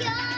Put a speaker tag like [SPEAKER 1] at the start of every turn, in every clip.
[SPEAKER 1] Yeah.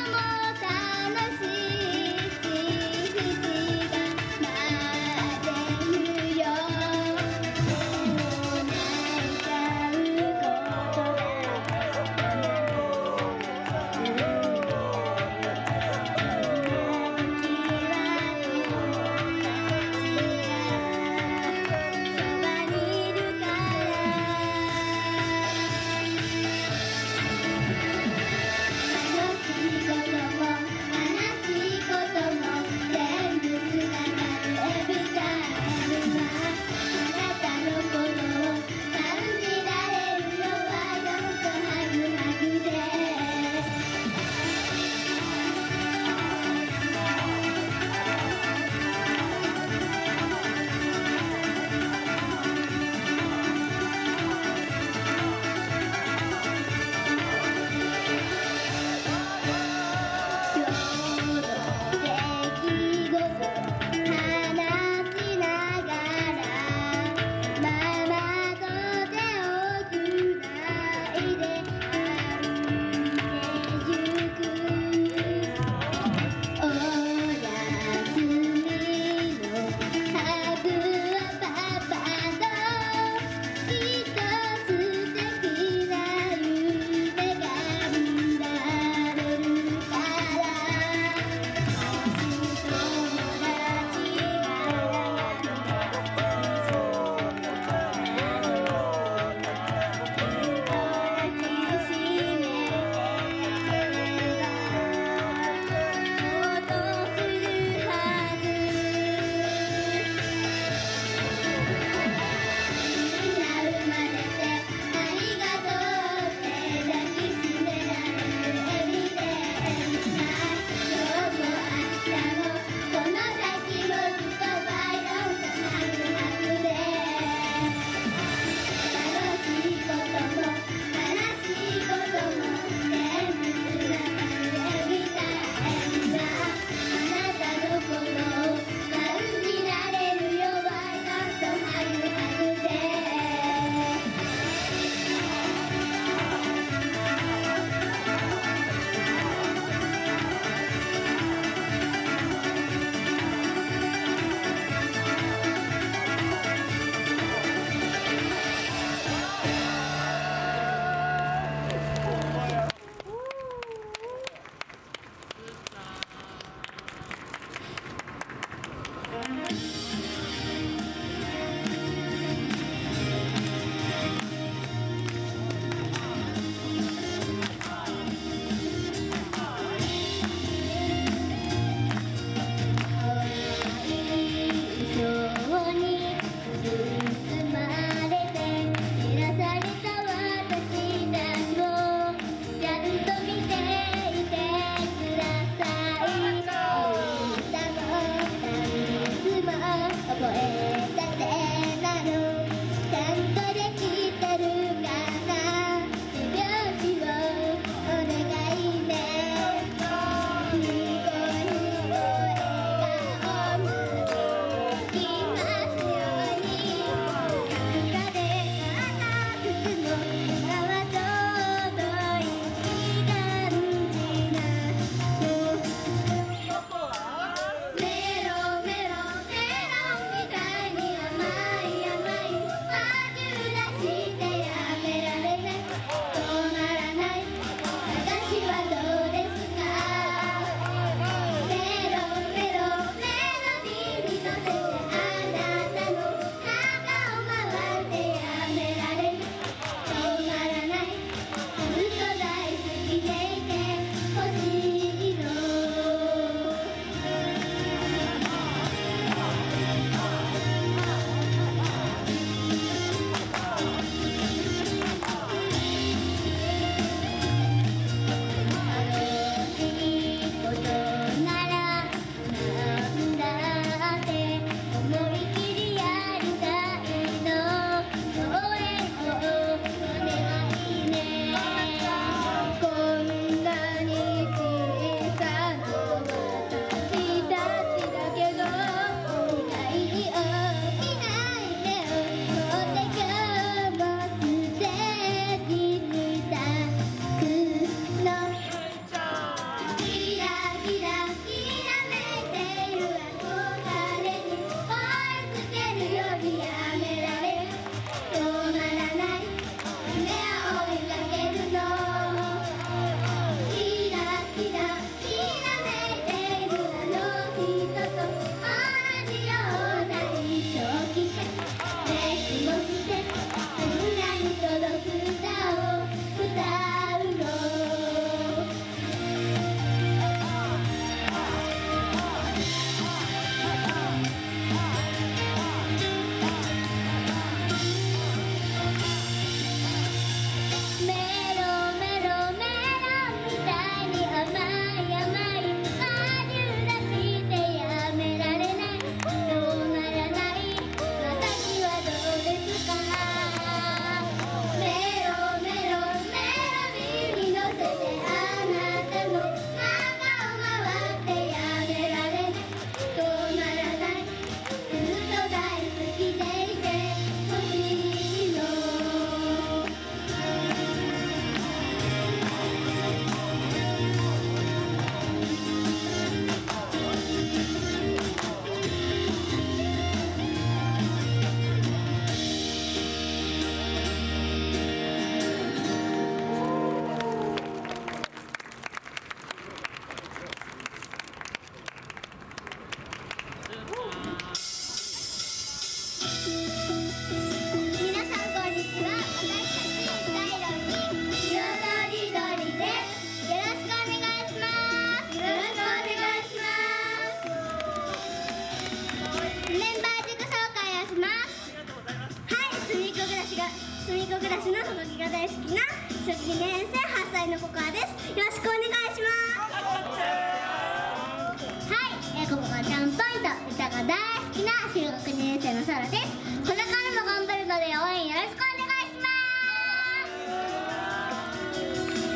[SPEAKER 1] きな中学2年生のソラです。これからも頑張るので応援よろしくお願いします。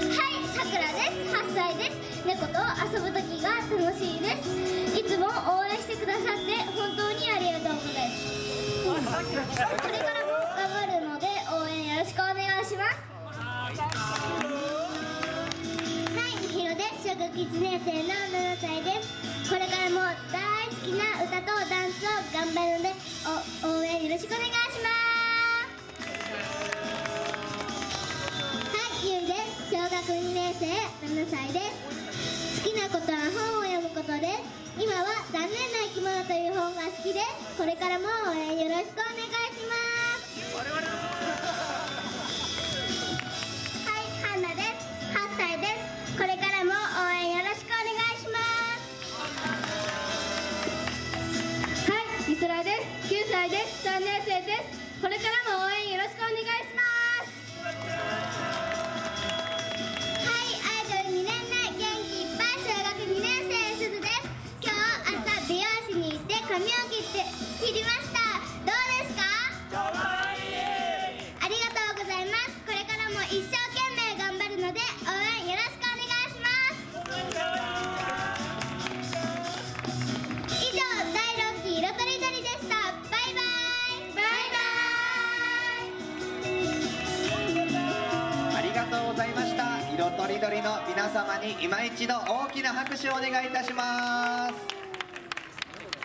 [SPEAKER 1] はい、さくらです。8歳です。猫と遊ぶ時が楽しいです。いつも応援してくださって本当にありがとうございます。これからも頑張るので応援よろしくお願いします。はい、ひろです。小学1年生の7歳です。これからも大好きな歌とダンスを頑張るので応援よろしくお願いします。はい、ゆいです。小学2年生7歳です。好きなことは本を読むことです。今は「残念な生き物」という本が好きです。これからも応援よろしくお願いします。
[SPEAKER 2] 今一度大きな拍手をお願いいたします。